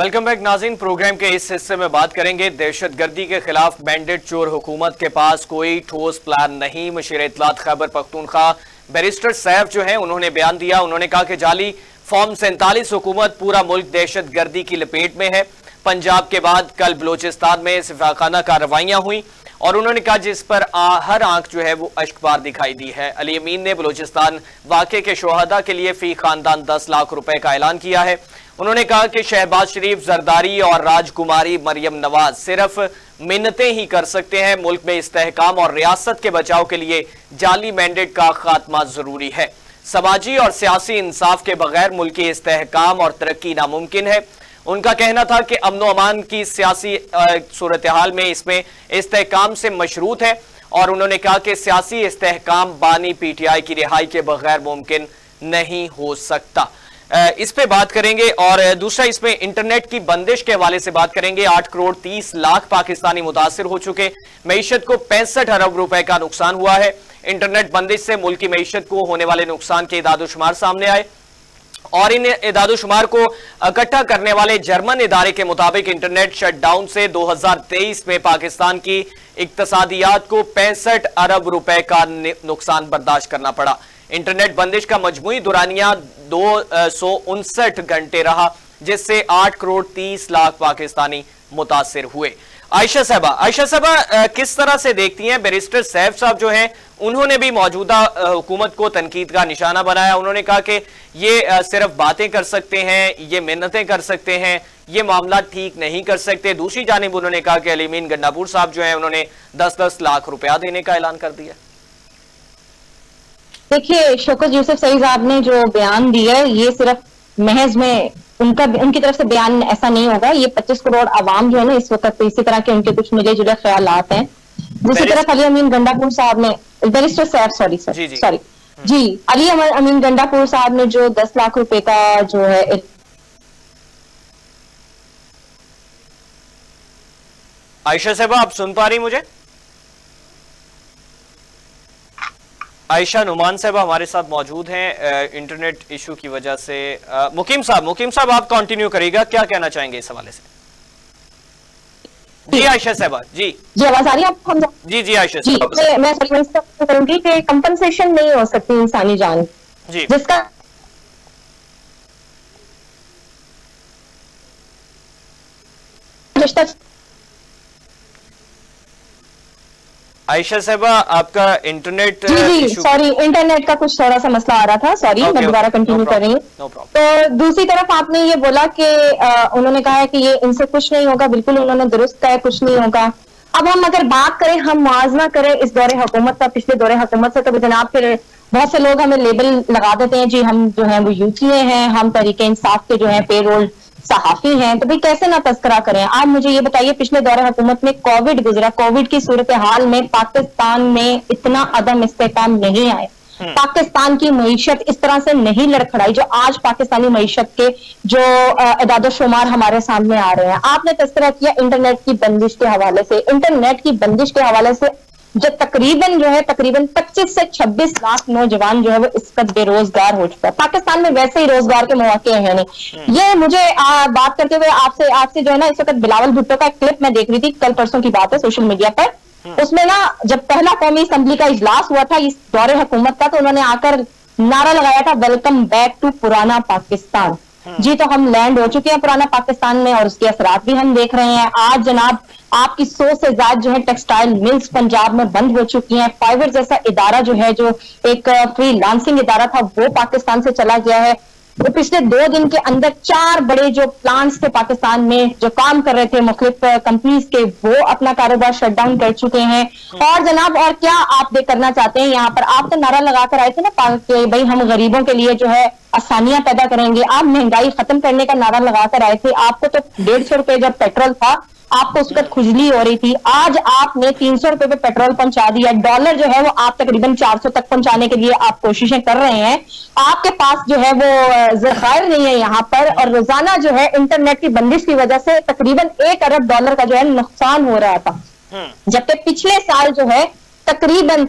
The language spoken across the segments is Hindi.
वेलकम बैक नाजिन प्रोग्राम के इस हिस्से में बात करेंगे। दहशत गर्दी के खिलाफ बैंडेड चोर हुकूमत के पास कोई ठोस प्लान नहीं। मशीर इतलात खैबर पख्तूनखा बैरिस्टर सैफ जो है उन्होंने बयान दिया। उन्होंने कहा कि जाली फॉर्म सैंतालीस हुकूमत पूरा मुल्क दहशत गर्दी की लपेट में है। पंजाब के बाद कल बलोचिस्तान में सिफाखाना कार्रवाइयाँ हुई और उन्होंने कहा जिस पर आ, हर आँख जो है वो अश्कबार दिखाई दी है। अली अमीन ने बलोचिस्तान वाक़े के शोहदा के लिए फ़ी खानदान दस लाख रुपए का ऐलान किया है। उन्होंने कहा कि शहबाज शरीफ, जरदारी और राजकुमारी मरियम नवाज़ सिर्फ़ मिन्नतें ही कर सकते हैं। मुल्क में इस्तेकाम और रियासत के बचाव के लिए जाली मैंडेट का खात्मा ज़रूरी है। समाजी और सियासी इंसाफ के बगैर मुल्की इस्तेकाम और तरक्की नामुमकिन है। उनका कहना था कि अमनो अमान की सियासी सूरत हाल में इसमें इस्तेकाम से मशरूत है और उन्होंने कहा कि सियासी इस्तेकाम बानी पीटीआई की रिहाई के बगैर मुमकिन नहीं हो सकता। इस पे बात करेंगे और दूसरा इसमें इंटरनेट की बंदिश के हवाले से बात करेंगे। आठ करोड़ तीस लाख पाकिस्तानी मुतासर हो चुके। मीशत को पैंसठ अरब रुपए का नुकसान हुआ है। इंटरनेट बंदिश से मुल्क की मीशत को होने वाले नुकसान के इदादोशुमार सामने आए। और इन इदादोशुमार को इकट्ठा करने वाले जर्मन इदारे के मुताबिक इंटरनेट शटडाउन से 2023 में पाकिस्तान की इकतसादियात को पैंसठ अरब रुपए का नुकसान बर्दाश्त करना पड़ा। इंटरनेट बंदिश का मजमू दुरानिया दो सौ उनसठ घंटे रहा, जिससे आठ करोड़ तीस लाख पाकिस्तानी मुतासर हुए। आयशा साहबा आयशा साहबा किस तरह से देखती हैं? बैरिस्टर सैफ साहब जो हैं, उन्होंने भी मौजूदा हुकूमत को तनकीद का निशाना बनाया। उन्होंने कहा कि ये सिर्फ़ बातें कर सकते हैं, ये मिन्नतें कर सकते हैं, ये मामला ठीक नहीं कर सकते। दूसरी जानब उन्होंने कहा कि अलीमीन गंडापुर साहब जो है, उन्होंने दस दस लाख रुपया देने का ऐलान कर दिया। देखिए शोकत यूसुफ सही साहब ने जो बयान दिया है ये सिर्फ़ महज में उनका उनकी तरफ़ से बयान ऐसा नहीं होगा ये 25 करोड़ आवाम जो है ना इस वक्त तो इसी तरह के उनके कुछ मिले जुले ख्याल हैं। दूसरी तरफ़ अली अमीन गंडापुर साहब ने बैरिस्टर साहब sorry sir sorry ji. Ali Amin Gandapur साहब ने जो दस लाख रुपए का जो है आयशा साहब आप सुन पा रही मुझे? आयशा नुमान साहब हमारे साथ मौजूद हैं इंटरनेट इशू की वजह से। आ, मुकीम साहब मुकीम साहब आप कंटिन्यू करिएगा क्या कहना चाहेंगे इस हवाले से? जी आयशा साहब जी। जी आवाज़ आ रही है हम जी जी आयशा जी मैं करूँगी कि कंपनसेशन नहीं हो सकती इंसानी जान। जी। जिसका आयशा साहबा आपका इंटरनेट सॉरी इंटरनेट का कुछ थोड़ा सा मसला आ रहा था सॉरी मैं दोबारा कंटिन्यू कर। रही हूँ तो दूसरी तरफ़ आपने ये बोला कि उन्होंने कहा है कि ये इनसे कुछ नहीं होगा बिल्कुल उन्होंने दुरुस्त कहा कुछ नहीं होगा। अब हम अगर बात करें हम मुआवजना करें इस दौरे हुकूमत का पिछले दौरे हुकूमत से तो जनाब फिर बहुत से लोग हमें लेबल लगा देते हैं जी हम जो है वो यूपीए हैं हम तरीके इंसाफ के जो है पे रोल सहाफी हैं तो भाई कैसे ना तस्करा करें? आप मुझे ये बताइए पिछले दौरे हुकूमत में कोविड गुजरा। कोविड की सूरत हाल में पाकिस्तान में इतना अदम इस्तेकाम नहीं आए हम्म। पाकिस्तान की मीशत इस तरह से नहीं लड़खड़ाई जो आज पाकिस्तानी मीशत के जो शुमार हमारे सामने आ रहे हैं। आपने तस्करा किया इंटरनेट की बंदिश के हवाले से। इंटरनेट की बंदिश के हवाले से जो तकरीबन जो है तकरीबन 25 से 26 लाख नौजवान जो है वो इस वक्त बेरोजगार हो चुका है पाकिस्तान में वैसे ही रोज़गार के मौके हैं नहीं हम्म। ये मुझे आ, बात करते हुए आपसे आपसे जो है ना इस वक्त बिलावल भुट्टो का क्लिप मैं देख रही थी कल परसों की बात है सोशल मीडिया पर हम्म। उसमें ना जब पहला कौमी असम्बली का इजलास हुआ था इस दौरे हुकूमत का तो उन्होंने आकर नारा लगाया था वेलकम बैक टू पुराना पाकिस्तान। जी तो हम लैंड हो चुके हैं पुराना पाकिस्तान में और उसके असरात भी हम देख रहे हैं। आज जनाब, आपकी सौ से ज़्यादा जो है टेक्सटाइल मिल्स पंजाब में बंद हो चुकी हैं। फाइबर जैसा इदारा जो है, जो एक फ्री लांसिंग इदारा था, वो पाकिस्तान से चला गया है। तो पिछले दो दिन के अंदर चार बड़े जो प्लांट्स थे पाकिस्तान में, जो काम कर रहे थे मुख्तलिफ़ कंपनीज़ के, वो अपना कारोबार शट डाउन कर चुके हैं। और जनाब, और क्या आप देख करना चाहते हैं? यहाँ पर आप तो नारा लगाकर आए थे ना भाई हम गरीबों के लिए जो है आसानियाँ पैदा करेंगे। आप महँगाई खत्म करने का नारा लगाकर आए थे। आपको तो डेढ़ सौ रुपए जब पेट्रोल था आपको उस वक्त खुजली हो रही थी। आज आपने तीन सौ रुपए पे पेट्रोल पहुँचा दिया। डॉलर जो है वो आप तकरीबन चार सौ तक पहुँचाने के लिए आप कोशिशें कर रहे हैं। आपके पास जो है वो जखायर नहीं है यहाँ पर और रोज़ाना जो है इंटरनेट की बंदिश की वजह से तकरीबन एक अरब डॉलर का जो है नुकसान हो रहा था। हम्म। जबकि पिछले साल जो है तकरीबन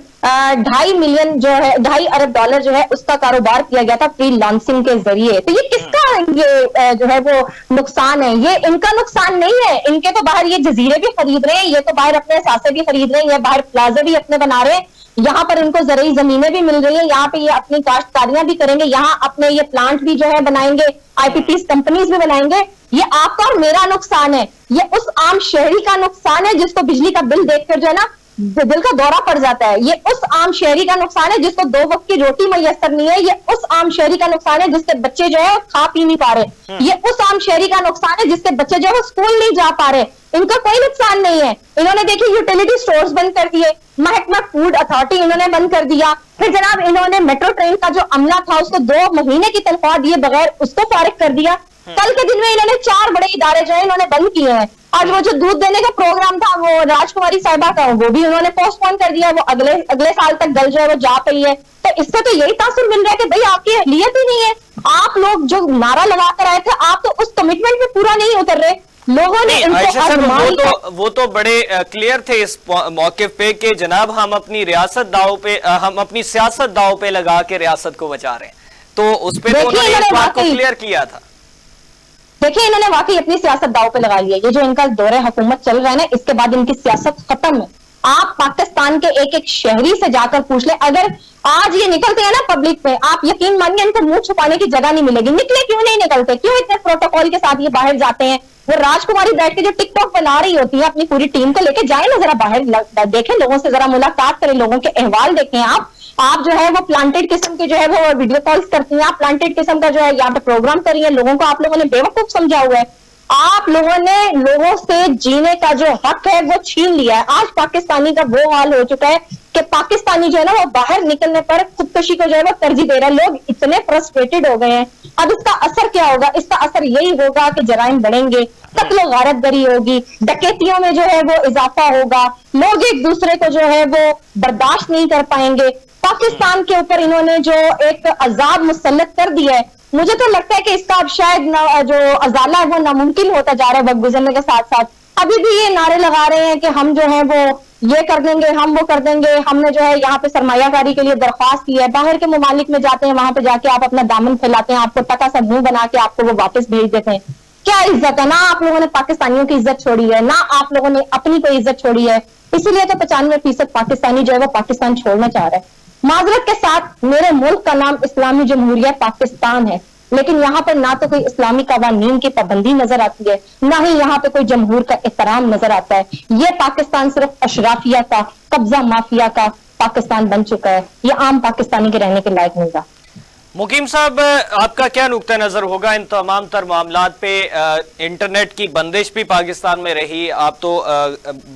ढाई मिलियन जो है ढाई अरब डॉलर जो है उसका कारोबार किया गया था फ्री लॉन्सिंग के ज़रिए। तो ये किसका ये जो है वो नुकसान है। ये इनका नुकसान नहीं है। इनके तो बाहर ये जजीरे भी खरीद रहे हैं ये तो बाहर अपने सासे भी खरीद रहे हैं ये बाहर प्लाजे भी अपने बना रहे हैं। यहाँ पर इनको ज़रिए जमीनें भी मिल रही है। यहाँ पे ये अपनी काश्तकारियाँ भी करेंगे। यहाँ अपने ये प्लांट भी जो है बनाएँगे आईपीपीस कंपनीज़ भी बनाएँगे। ये आपका और मेरा नुकसान है। ये उस आम शहरी का नुकसान है जिसको बिजली का बिल देखकर जो है ना दिल का दौरा पड़ जाता है ये उस आम शहरी का नुकसान है जिसको दो वक्त की रोटी मैसर नहीं है ये उस आम शहरी का नुकसान है जिसके बच्चे जो है खा पी नहीं पा रहे। हम्म। ये उस आम शहरी का नुकसान है जिसके बच्चे जो है स्कूल नहीं जा पा रहे। इनका कोई नुकसान नहीं है। इन्होंने देखिए यूटिलिटी स्टोर्स बंद कर दिए महकमा फ़ूड अथॉरिटी इन्होंने बंद कर दिया। फिर जनाब इन्होंने मेट्रो ट्रेन का जो अमला था उसको दो महीने की तनख्वाह दिए बगैर उसको फारिग कर दिया। हम्म। कल के दिन में इन्होंने चार बड़े इदारे जो है इन्होंने बंद किए हैं। आज वो जो दूध देने का प्रोग्राम था वो राजकुमारी साहिबा का वो भी उन्होंने पोस्टपोन कर दिया वो अगले अगले साल तक गल जो है वो जा पई है। तो इससे तो यही तासर मिल रहा है कि भाई आपकी अहलियत ही नहीं है। आप लोग जो नारा लगा कर आए थे आप तो उस कमिटमेंट में पूरा नहीं उतर रहे। लोगों ने वो तो वो तो बड़े क्लियर थे इस मौके पे कि जनाब हम अपनी रियासत दाव पे हम अपनी सियासत दाव पे लगा के रियासत को बचा रहे हैं। तो उस पर तो उन्होंने इस बात को क्लियर किया था। देखिए, इन्होंने वाकई अपनी सियासत दाव पे लगा लिया ये जो इनका दौरे हुकूमत चल रहा है ना, इसके बाद इनकी सियासत खत्म है। आप पाकिस्तान के एक एक शहरी से जाकर पूछ ले, अगर आज ये निकलते हैं ना पब्लिक में आप यकीन मानिए, इनको मुँह छुपाने की जगह नहीं मिलेगी। निकले क्यों नहीं निकलते? क्यों इतने प्रोटोकॉल के साथ ये बाहर जाते हैं? वो राजकुमारी बैठ के जो टिकटॉक बना रही होती है, अपनी पूरी टीम को लेके जाए ना, जरा बाहर देखें लोगों से, जरा मुलाकात करें, लोगों के अहवाल देखें आप। आप जो है वो प्लांटेड किस्म के जो है वो वीडियो कॉल्स करती हैं, आप प्लांटेड किस्म का जो है यहाँ पे प्रोग्राम करिए लोगों को आप लोगों ने बेवकूफ़ समझा हुआ है। आप लोगों ने लोगों से जीने का जो हक है वो छीन लिया है। आज पाकिस्तानी का वो हाल हो चुका है कि पाकिस्तानी जो है ना वो बाहर निकलने पर खुदकुशी को जो है वो तरजीह दे रहा है। लोग इतने फ्रस्ट्रेटेड हो गए हैं। अब इसका असर क्या होगा? इसका असर यही होगा कि जराइम बढ़ेंगे, कत्लो गारत गरी होगी, डकैतियों में जो है वो इजाफा होगा। लोग एक दूसरे को जो है वो बर्दाश्त नहीं कर पाएँगे। पाकिस्तान के ऊपर इन्होंने जो एक अजाब मुसलत कर दिया है, मुझे तो लगता है कि इसका अब शायद जो अजाला है वो नामुमकिन होता जा रहा है वक्त गुजरने के साथ साथ अभी भी ये नारे लगा रहे हैं कि हम जो है वो ये कर देंगे, हम वो कर देंगे, हमने जो है यहाँ पे सरमायाकारी के लिए दरख्वास्त की है। बाहर के ममालिक में जाते हैं, वहाँ पे जाके आप अपना दामन फैलाते हैं, आपको टका सा मुँह बना के आपको वो वापस भेज देते हैं। क्या इज़्ज़त है? ना आप लोगों ने पाकिस्तानियों की इज़्ज़त छोड़ी है, ना आप लोगों ने अपनी कोई इज़्ज़त छोड़ी है। इसीलिए तो पचानवे फ़ीसद पाकिस्तानी जो है वो पाकिस्तान छोड़ना चाह रहा है। माजरत के साथ मेरे मुल्क का नाम इस्लामी जमहूरिया पाकिस्तान है। लेकिन यहाँ पर ना तो कोई इस्लामी कवानीन की पाबंदी नज़र आती है, ना ही यहाँ पे कोई जमहूर का एहतराम नज़र आता है। ये पाकिस्तान सिर्फ़ अशराफिया का, कब्जा माफिया का पाकिस्तान बन चुका है। ये आम पाकिस्तानी के रहने के लायक नहीं रहा मुकीम साहब, आपका क्या नुकता नज़र होगा इन तमाम तर मामला पे इंटरनेट की बंदिश भी पाकिस्तान में रही। आप तो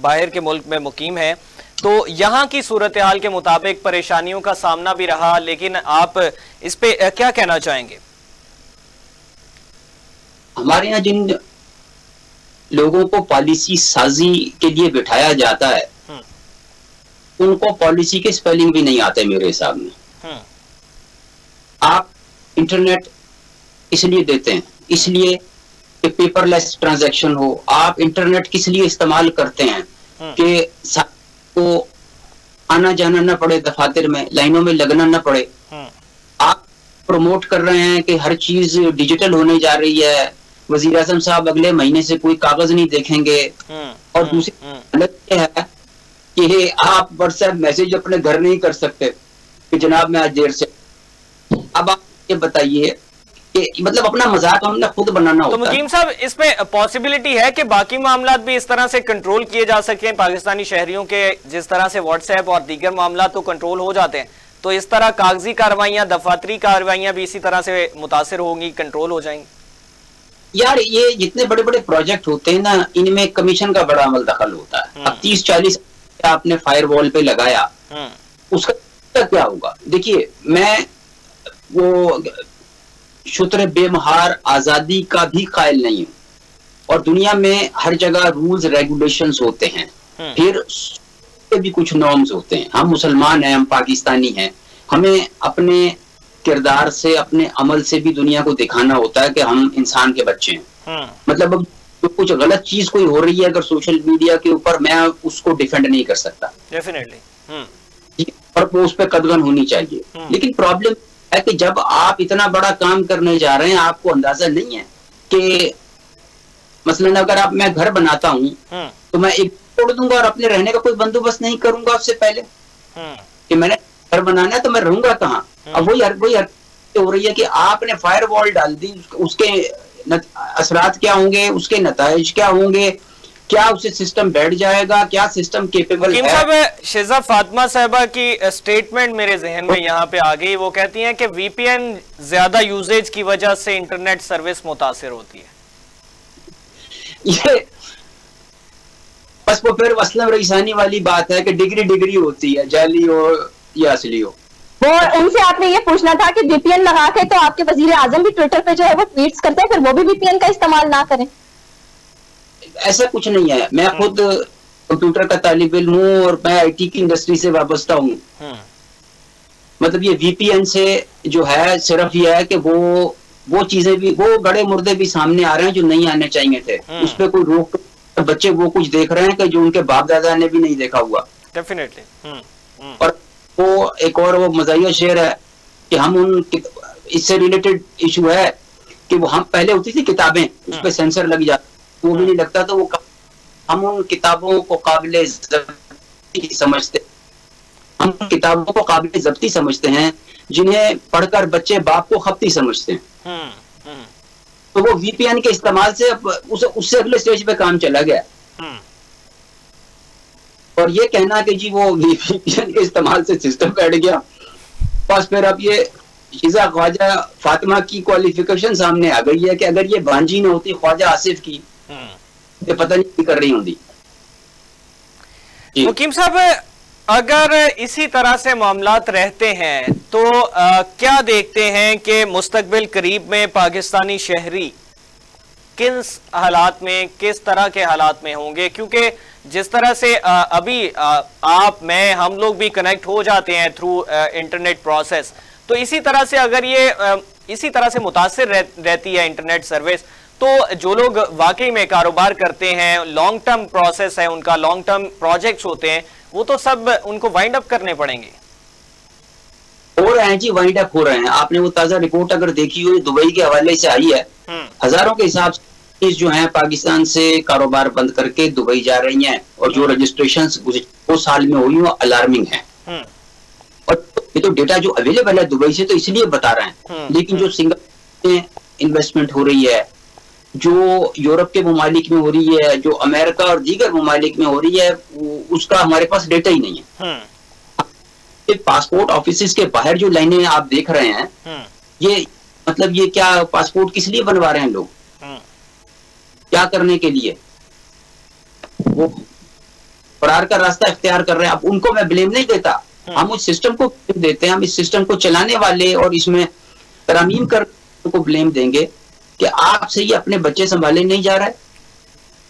बाहर के मुल्क में मुकीम है। तो यहाँ की सूरत हाल के मुताबिक परेशानियों का सामना भी रहा लेकिन आप इस पे क्या कहना चाहेंगे हमारे यहाँ जिन लोगों को पॉलिसी साजी के लिए बिठाया जाता है हम्म। उनको पॉलिसी के स्पेलिंग भी नहीं आते मेरे हिसाब में हम्म। आप इंटरनेट इसलिए देते हैं इसलिए कि पेपरलेस ट्रांजैक्शन हो आप इंटरनेट किस लिए इस्तेमाल करते हैं हम्म। कि को आना जाना ना पड़े दफातर में लाइनों में लगना ना पड़े। हम्म। आप प्रमोट कर रहे हैं कि हर चीज़ डिजिटल होने जा रही है। वज़ीर अजम साहब अगले महीने से कोई कागज़ नहीं देखेंगे। हम्म, और हम्म, दूसरी अलग है कि आप व्हाट्सएप मैसेज अपने घर नहीं कर सकते कि जनाब मैं आज देर से अब आप ये बताइए कि मतलब अपना मज़ाक हमने खुद बनाना तो मुकीम साहब इसमें पॉसिबिलिटी है कि बाकी मामला भी इस तरह से कंट्रोल किए जा सके? पाकिस्तानी शहरियों के जिस तरह से व्हाट्सएप और दीगर मामला तो कंट्रोल हो जाते हैं। तो इस तरह कागज़ी कार्रवाइयाँ दफातरी कार्रवाइयाँ भी इसी तरह से मुतासर होंगी कंट्रोल हो जाएँगी। यार ये जितने बड़े बड़े प्रोजेक्ट होते हैं ना इनमें कमीशन का बड़ा अमल दखल होता है। हम्म। अब तीस चालीस आपने फायर वॉल पे लगाया हम्म। उसका क्या होगा? देखिए मैं वो शुत्र बेमहार आज़ादी का भी कायल नहीं हूँ और दुनिया में हर जगह रूल्स रेगुलेशंस होते हैं हम्म। फिर भी कुछ नॉर्म्स होते हैं हम मुसलमान हैं हम पाकिस्तानी हैं हमें अपने किरदार से अपने अमल से भी दुनिया को दिखाना होता है कि हम इंसान के बच्चे हैं हम्म। मतलब अब तो कुछ गलत चीज़ कोई हो रही है अगर सोशल मीडिया के ऊपर मैं उसको डिफेंड नहीं कर सकता डेफिनेटली हम्म। और वो उस पर कदगन होनी चाहिए। लेकिन प्रॉब्लम है कि जब आप इतना बड़ा काम करने जा रहे हैं आपको अंदाज़ा नहीं है कि मसलन अगर आप मैं घर बनाता हूँ तो मैं एक तोड़ दूँगा और अपने रहने का कोई बंदोबस्त नहीं करूँगा उससे पहले। कि मैंने घर बनाना है तो मैं रहूँगा कहाँ? अब वही वही हो रही है कि आपने फायर वॉल डाल दी उसके असरात क्या होंगे उसके नतज क्या होंगे क्या उसे सिस्टम बैठ जाएगा? क्या सिस्टम केपेबल है? साहब शेजा फातिमा साहबा की स्टेटमेंट मेरे जहन में यहाँ पे आ गई। वो कहती हैं कि वीपीएन ज़्यादा यूजेज की वजह से इंटरनेट सर्विस मुतासर होती है। ये बस वो फिर असलम रईसानी वाली बात है कि डिग्री डिग्री होती है जाली हो या असली हो। वो उनसे आपने ये पूछना था कि वीपीएन लगा के तो आपके वज़ीर आज़म भी ट्विटर पे जो है वो ट्वीट करते हैं फिर वो भी वीपीएन का इस्तेमाल ना करें। ऐसा कुछ नहीं है। मैं खुद कंप्यूटर का तालिब इल्म हूँ और मैं आईटी की इंडस्ट्री से वाबस्ता हूँ। हम्म। मतलब ये वीपीएन से जो है सिर्फ़ ये है कि वो वो चीज़ें भी वो गड़े मुर्दे भी सामने आ रहे हैं जो नहीं आने चाहिए थे। हम्म। उस पर कोई रोक बच्चे वो कुछ देख रहे हैं कि जो उनके बाप दादा ने भी नहीं देखा हुआ। डेफिनेटली हम्म, और वो एक और वो मजाया शेर है कि हम उन इससे रिलेटेड इशू है कि वो हम पहले होती थी किताबें उस पर सेंसर लग जाता वो भी नहीं लगता तो वो हम उन किताबों को काबिल समझते हम किताबों को काबिल जब्ती समझते हैं जिन्हें पढ़कर बच्चे बाप को खपती समझते हैं। हम्म, हम्म। तो वो वीपीएन के इस्तेमाल से उस, उससे अगले स्टेज पे काम चला गया। हम्म। और ये कहना कि जी वो वीपीएन के इस्तेमाल से सिस्टम बैठ गया। बस फिर अब ये शिजा ख्वाजा फातिमा की क्वालिफिकेशन सामने आ गई है कि अगर ये भांजी न होती ख्वाजा आसिफ की पता नहीं कर रही होती मुकीम साहब अगर इसी तरह से मामला रहते हैं तो आ, क्या देखते हैं कि मुस्तकबिल करीब में पाकिस्तानी शहरी किस हालात में किस तरह के हालात में होंगे? क्योंकि जिस तरह से आ, अभी आ, आप मैं हम लोग भी कनेक्ट हो जाते हैं थ्रू इंटरनेट प्रोसेस तो इसी तरह से अगर ये इसी तरह से मुतासर रह, रहती है इंटरनेट सर्विस तो जो लोग वाकई में कारोबार करते हैं लॉन्ग टर्म प्रोसेस है उनका लॉन्ग टर्म प्रोजेक्ट्स होते हैं वो तो सब उनको वाइंड अप करने पड़ेंगे हो रहे हैं जी वाइंड अप हो रहे हैं आपने वो ताज़ा रिपोर्ट अगर देखी हो दुबई के हवाले से आई है हम्म। हज़ारों के हिसाब से जो है पाकिस्तान से कारोबार बंद करके दुबई जा रही हैं और जो रजिस्ट्रेशन वो साल में हुई वो अलार्मिंग है। और ये तो डेटा जो अवेलेबल है दुबई से तो इसलिए बता रहे हैं हम्म। लेकिन जो सिंगापुर में इन्वेस्टमेंट हो रही है जो यूरोप के ममालिक में हो रही है जो अमेरिका और दीगर ममालिक में हो रही है उसका हमारे पास डेटा ही नहीं है। हम्म। पासपोर्ट ऑफ़िस के बाहर जो लाइनें आप देख रहे हैं हम्म। ये मतलब ये क्या पासपोर्ट किस लिए बनवा रहे हैं लोग? हम्म। क्या करने के लिए? वो फरार का रास्ता इख्तियार कर रहे हैं। अब उनको मैं ब्लेम नहीं देता। हम उस सिस्टम को देते हैं? हम इस सिस्टम को चलाने वाले और इसमें तरमीम कर को ब्लेम देंगे। कि आपसे ये अपने बच्चे संभाले नहीं जा रहा। है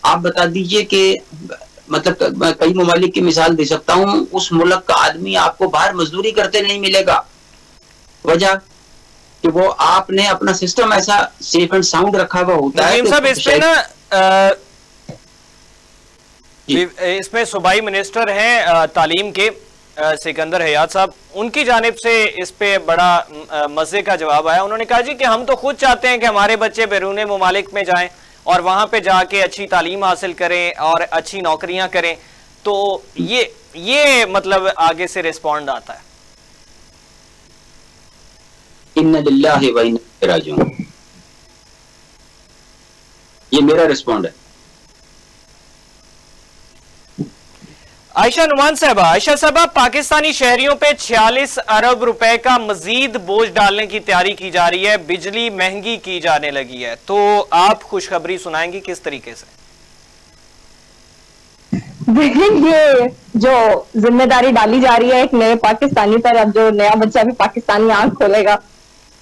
आप बता दीजिए कि मतलब कई ममालिक की मिसाल दे सकता हूँ उस मुल्क का आदमी आपको बाहर मजदूरी करते नहीं मिलेगा। वजह कि वो आपने अपना सिस्टम ऐसा सेफ़ एंड साउंड रखा हुआ होता है साहब इस पे ना इसमें सूबाई मिनिस्टर हैं तालीम के। सिकंदर हयात साहब, उनकी जानब से इस पे बड़ा मज़े का जवाब आया। उन्होंने कहा, जी, कि हम तो खुद चाहते हैं कि हमारे बच्चे बैरून ममालिक में जाएँ और वहाँ पे जाके अच्छी तालीम हासिल करें और अच्छी नौकरियाँ करें। तो ये ये मतलब आगे से रिस्पॉन्ड आता है। ये मेरा रिस्पॉन्ड है। आयशा नुमान साहबा, आयशा साहबा पाकिस्तानी शहरियों पे 46 अरब रुपए का मजीद बोझ डालने की तैयारी की जा रही है, बिजली महँगी की जाने लगी है। तो आप खुशखबरी सुनाएँगी किस तरीके से? देखिए, ये जो ज़िम्मेदारी डाली जा रही है एक नए पाकिस्तानी पर, अब जो नया बच्चा भी पाकिस्तानी आँख खोलेगा,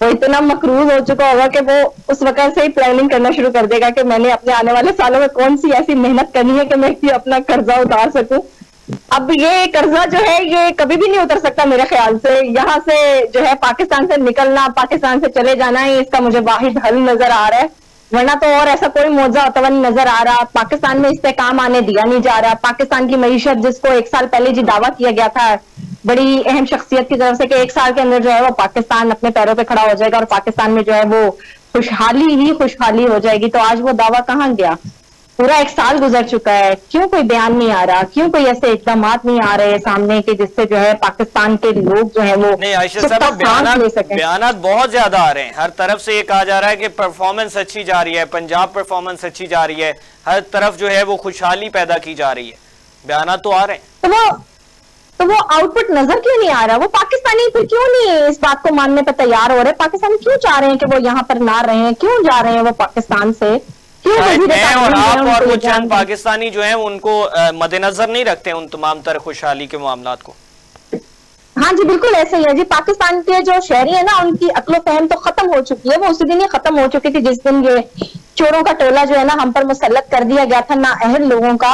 वो इतना मकरूज हो चुका होगा कि वो उस वक्त से ही प्लानिंग करना शुरू कर देगा कि मैंने अपने आने वाले सालों में कौन सी ऐसी मेहनत करनी है कि मैं अपना कर्जा उतार सकूँ। अब ये कर्जा जो है, ये कभी भी नहीं उतर सकता मेरे ख्याल से। यहाँ से जो है, पाकिस्तान से निकलना, पाकिस्तान से चले जाना ही इसका मुझे वाहिद हल नज़र आ रहा है। वरना तो और ऐसा कोई मुआवजा हुआ नज़र आ रहा। पाकिस्तान में इस पे काम आने दिया नहीं जा रहा। पाकिस्तान की मीशत जिसको एक साल पहले जी दावा किया गया था, बड़ी अहम शख्सियत की तरफ़ से कि एक साल के अंदर जो है वो पाकिस्तान अपने पैरों पे खड़ा हो जाएगा और पाकिस्तान में जो है वो खुशहाली ही खुशहाली हो जाएगी। तो आज वो दावा कहाँ गया? पूरा एक साल गुजर चुका है। क्यों कोई बयान नहीं आ रहा? क्यों कोई ऐसे इकदाम नहीं आ रहे सामने के जिससे जो है पाकिस्तान के लोग जो है वो बयान बहुत ज़्यादा आ रहे हैं। हर तरफ़ से ये कहा जा रहा है कि परफॉर्मेंस अच्छी जा रही है पंजाब परफॉर्मेंस अच्छी जा रही है हर तरफ़ जो है वो खुशहाली पैदा की जा रही है। बयान तो आ रहे हैं। तो वो तो वो आउटपुट नज़र क्यों नहीं आ रहा? वो पाकिस्तानी फिर क्यों नहीं इस बात को मानने पर तैयार हो रहे? पाकिस्तानी क्यों चाह रहे हैं कि वो यहाँ पर ना रहे? क्यों जा रहे हैं वो पाकिस्तान से? मैं और आप और वो चंद पाकिस्तानी जो हैं उनको मद्देनजर नहीं रखते उन तमाम तर खुशहाली के मामला को। हाँ जी बिल्कुल ऐसे ही है जी। पाकिस्तान के जो शहरी है ना उनकी अकलो फहम तो खत्म हो चुकी है। वो उसी दिन ही खत्म हो चुकी थी जिस दिन ये चोरों का टोला जो है ना हम पर मुसलत कर दिया गया था ना अहल लोगों का।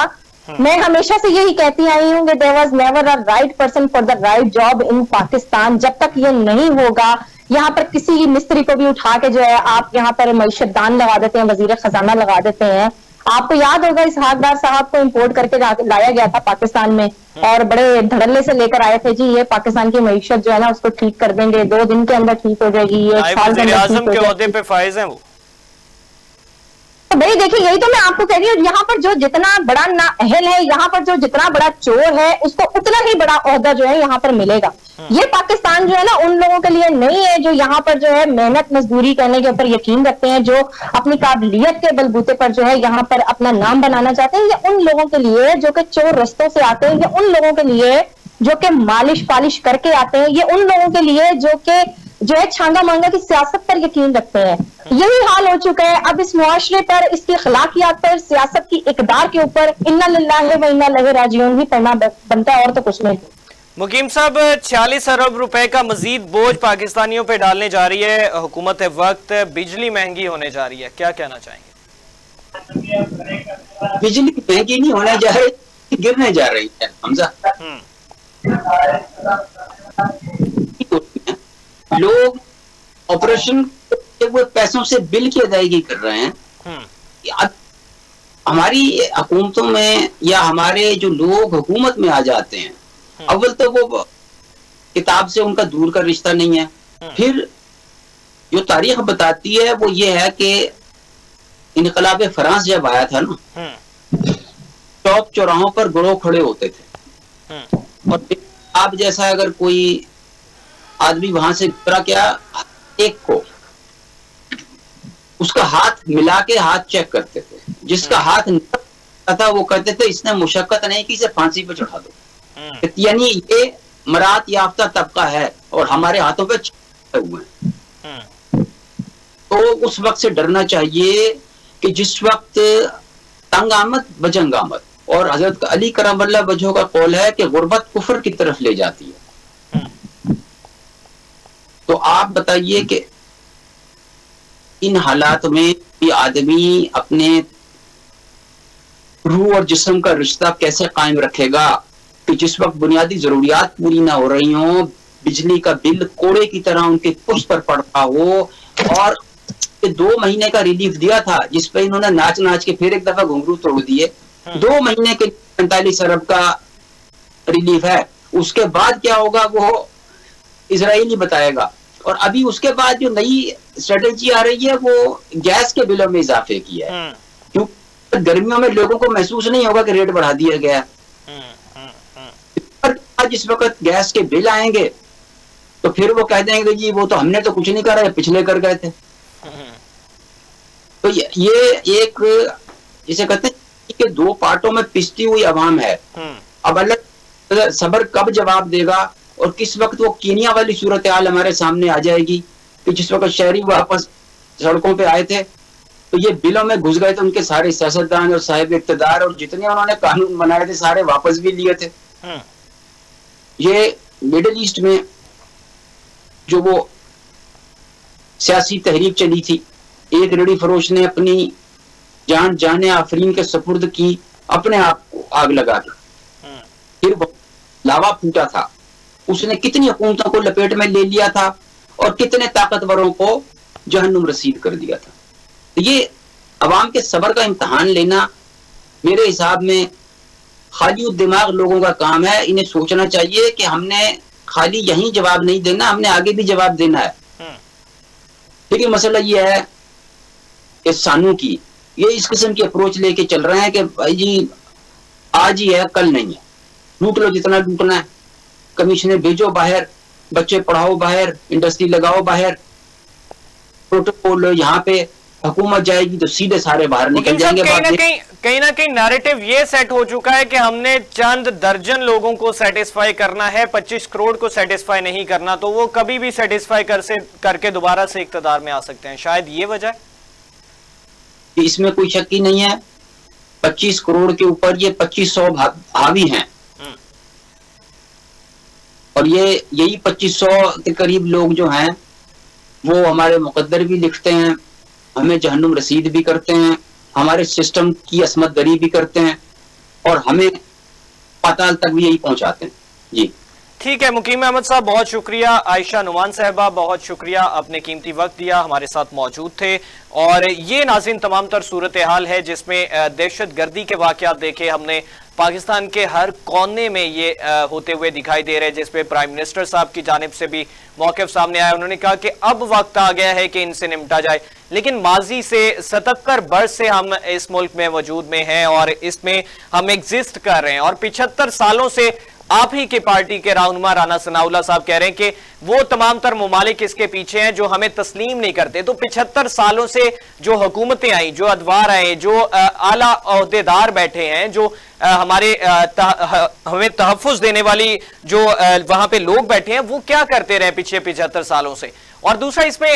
हम्म। मैं हमेशा से यही कहती आई हूँ कि there was never a right person for the right job in Pakistan. जब तक ये नहीं होगा यहाँ पर किसी मिस्त्री को भी उठा के जो है आप यहाँ पर मीशत दान लगा देते हैं वज़ीर खजाना लगा देते हैं। आपको याद होगा इस हाकदार साहब को इंपोर्ट करके लाया गया था पाकिस्तान में और बड़े धड़ल्ले से लेकर आए थे जी ये पाकिस्तान की मीशत जो है ना उसको ठीक कर देंगे दो दिन के अंदर ठीक हो जाएगी ये साल के अंदर ठीक हो जाएगी। भाई देखिए यही तो मैं आपको कह रही हूँ यहाँ पर जो जितना बड़ा ना अहल है यहाँ पर जो जितना बड़ा चोर है उसको उतना ही बड़ा अहदा जो है यहाँ पर मिलेगा हम्म। ये पाकिस्तान जो है ना उन लोगों के लिए नहीं है जो यहाँ पर जो है मेहनत मजदूरी करने के ऊपर यकीन रखते हैं जो अपनी काबिलियत के बलबूते पर जो है यहाँ पर अपना नाम बनाना चाहते हैं ये उन लोगों के लिए जो कि चोर रस्तों से आते हैं ये उन लोगों के लिए जो कि मालिश पालिश करके आते हैं ये उन लोगों के लिए जो कि जो है छांगा मांगा की सियासत पर यकीन रखते हैं। यही हाल हो चुका है। अब इस मुआशरे पर इसकी खिलाकियात पर सियासत की इकदार के ऊपर इन्ना लाहे व इन्ना लगे राजीवन ही पढ़ना बनता है और तो कुछ नहीं। मुकीम साहब छियालीस अरब रुपए का मजीद बोझ पाकिस्तानियों पे डालने जा रही है। हुकूमत वक्त बिजली महँगी होने जा रही है। क्या कहना चाहेंगे? बिजली महँगी नहीं होने जा रही गिरने जा रही है हमजा। हम्म। लोग ऑपरेशन वो पैसों से बिल की अदायगी कर रहे हैं हम्म। हमारी हुकूमतों में या हमारे जो लोग हुकूमत में आ जाते हैं हम्म। अव्वल तो वो किताब से उनका दूर का रिश्ता नहीं है हम्म। फिर जो तारीख बताती है वो ये है कि इनकलाब फ्रांस जब आया था ना चौक चौराहों पर ग्रोह खड़े होते थे और आप जैसा अगर कोई आदमी वहाँ से गुजरा क्या? एक को। उसका हाथ मिला के हाथ चेक करते थे। जिसका हम्म। हाथ था वो कहते थे इसने मुशक्कत नहीं की इसे फांसी पे चढ़ा दो। हम्म। यानी ये मरात याफ्ता तबका है और हमारे हाथों पे हुए हैं। हम्म। तो उस वक्त से डरना चाहिए कि जिस वक्त तंग आमद बजंग आमद। और हज़रत अली करम वजह का कौल है कि गुर्बत कुफर की तरफ़ ले जाती है। तो आप बताइए कि इन हालात में भी आदमी अपने रूह और जिस्म का रिश्ता कैसे कायम रखेगा कि जिस वक्त बुनियादी जरूरियात पूरी ना हो रही हो बिजली का बिल कोड़े की तरह उनके पुष्प पर पड़ता हो और दो महीने का रिलीफ दिया था जिस पर इन्होंने नाच नाच के फिर एक दफ़ा घुंघरू तोड़ दिए। हम्म। दो महीने के पैंतालीस अरब का रिलीफ है। उसके बाद क्या होगा वो इसराइल ही बताएगा। और अभी उसके बाद जो नई स्ट्रेटेजी आ रही है वो गैस के बिलों में इजाफे की है। हम्म। क्योंकि गर्मियों में लोगों को महसूस नहीं होगा कि रेट बढ़ा दिया गया। हम्म, हम्म, जिस वक्त गैस के बिल आएँगे तो फिर वो कह देंगे जी वो तो हमने तो कुछ नहीं करा है पिछले कर गए थे। तो ये, एक जिसे कहते हैं कि दो पार्टों में पिसती हुई अवाम है। अब अल्लाह सबर कब जवाब देगा? और किस वक्त वो कीनिया वाली सूरत हाल हमारे सामने आ जाएगी कि जिस वक्त शहरी वापस सड़कों पे आए थे तो ये बिलों में घुस गए थे उनके सारे सियासतदान और साहिब इकतदार और जितने उन्होंने कानून बनाए थे सारे वापस भी लिए थे हम्म। ये मिडिल ईस्ट में जो वो सियासी तहरीक चली थी एक रेडी फरोश ने अपनी जान जाने आफरीन के सपुर्द की अपने आप को आग लगा दी हम्म। फिर लावा फूटा था उसने कितनी हुकूमतों को लपेट में ले लिया था और कितने ताकतवरों को जहन्नुम रसीद कर दिया था। तो ये अवाम के सबर का इम्तहान लेना मेरे हिसाब में खाली दिमाग लोगों का काम है। इन्हें सोचना चाहिए कि हमने खाली यही जवाब नहीं देना हमने आगे भी जवाब देना है। हम्म। लेकिन मसला ये है कि सानू की ये इस किस्म की अप्रोच लेके चल रहे हैं कि भाई जी आज ही है कल नहीं है। लूट लो जितना लूटना है। कमीशन भेजो बाहर बच्चे पढ़ाओ बाहर इंडस्ट्री लगाओ बाहर। प्रोटोकॉल यहाँ पे हुकूमत जाएगी तो सीधे सारे बाहर निकल जाएँगे कहीं ना कहीं कहीं ना कहीं नैरेटिव ये सेट हो चुका है कि हमने चंद दर्जन लोगों को सेटिस्फाई करना है 25 करोड़ को सेटिस्फाई नहीं करना तो वो कभी भी सेटिस्फाई कर से करके दोबारा से इकतदार में आ सकते हैं। शायद ये वजह? इसमें कोई शक ही नहीं है। 25 करोड़ के ऊपर ये 2500 हावी हैं। और ये, यही 2500 के करीब लोग जो हैं, वो हमारे मुकद्दर भी लिखते हैं, हमें जहनुम रसीद भी करते हैं, हमारे सिस्टम की असमत दरी भी करते हैं, और हमें पाताल तक भी यही पहुंचाते हैं। जी। ठीक है, मुकीम अहमद साहब, बहुत शुक्रिया। आयशा नुमान साहबा, बहुत शुक्रिया। अपने कीमती वक्त दिया, हमारे साथ मौजूद थे। और ये नाजिन तमाम तर सूरत हाल है, जिसमें दहशत गर्दी के वाकत देखे हमने। पाकिस्तान के हर कोने में ये होते हुए दिखाई दे रहे हैं, जिसपे प्राइम मिनिस्टर साहब की जानब से भी मौके सामने आया। उन्होंने कहा कि अब वक्त आ गया है कि इनसे निपटा जाए। लेकिन माजी से सतहत्तर वर्ष से हम इस मुल्क में वजूद में हैं और इसमें हम एग्जिस्ट कर रहे हैं। और पिछहत्तर सालों से आप ही की पार्टी के रहनुमा राना सनाउल्ला साहब कह रहे हैं कि वो तमाम तर ममालिक इसके पीछे हैं जो हमें तस्लीम नहीं करते। तो पिछहत्तर सालों से जो हुकूमतें आई, जो अदवार आए, जो आला अहदेदार बैठे हैं, जो हमारे हमें तहफ़ देने वाली जो वहाँ पे लोग बैठे हैं, वो क्या करते रहे पिछले पिछहत्तर सालों से? और दूसरा इसमें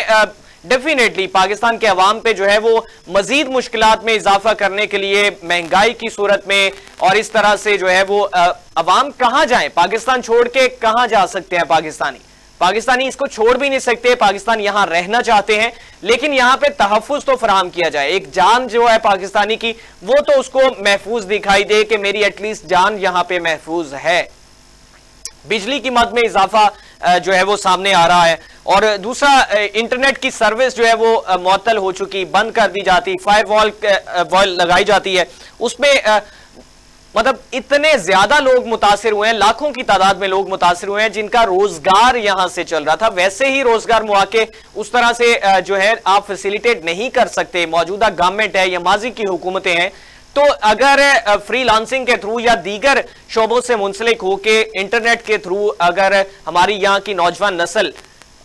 डेफिनेटली पाकिस्तान के अवाम पे जो है वो मजीद मुश्किल में इजाफा करने के लिए महँगाई की सूरत में और इस तरह से जो है वो अवाम कहाँ जाए? पाकिस्तान छोड़ के कहाँ जा सकते हैं पाकिस्तानी? पाकिस्तानी इसको छोड़ भी नहीं सकते, पाकिस्तान यहाँ रहना चाहते हैं, लेकिन यहाँ पे तहफुज तो फराम किया जाए। एक जान जो है पाकिस्तानी की, वो तो उसको महफूज दिखाई दे कि मेरी एटलीस्ट जान यहाँ पे महफूज है। बिजली की मद में इजाफा जो है वो सामने आ रहा है। और दूसरा इंटरनेट की सर्विस जो है वो मअतल हो चुकी, बंद कर दी जाती फायर वॉल वॉल लगाई जाती है। उसमें मतलब इतने ज़्यादा लोग मुतासर हुए हैं, लाखों की तादाद में लोग मुतासर हुए हैं, जिनका रोज़गार यहाँ से चल रहा था। वैसे ही रोज़गार मौके उस तरह से जो है, आप फैसिलिटेट नहीं कर सकते। मौजूदा गवर्नमेंट है, या माजी की हुकूमतें हैं तो अगर फ्री लांसिंग के थ्रू या दीगर शोबों से मुंसलिक होकर इंटरनेट के थ्रू अगर हमारी यहाँ की नौजवान नस्ल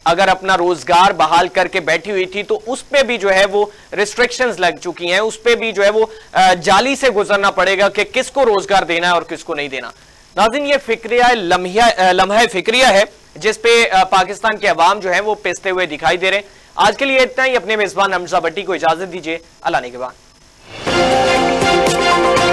अगर अपना रोज़गार बहाल करके बैठी हुई थी तो उस पर भी जो है वो रिस्ट्रिक्शंस लग चुकी हैं। उस पर भी जो है वो जाली से गुजरना पड़ेगा कि किसको रोज़गार देना है और किसको नहीं देना। नाजिन ये फिक्रिया लम्हा फिक्रिया है जिसपे पाकिस्तान के अवाम जो है वो पिसते हुए दिखाई दे रहे हैं। आज के लिए इतना ही। अपने मेजबान हमजा भट्टी को इजाज़त दीजिए। अल्लाह के बाद। Thank